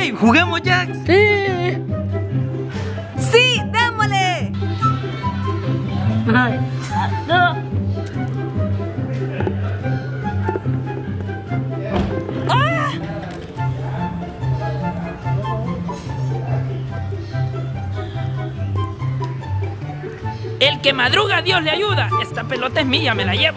¡Ey! ¿Juguemos, Jax? Sí. ¡Sí! ¡Démosle! No. El que madruga, Dios le ayuda. Esta pelota es mía, me la llevo.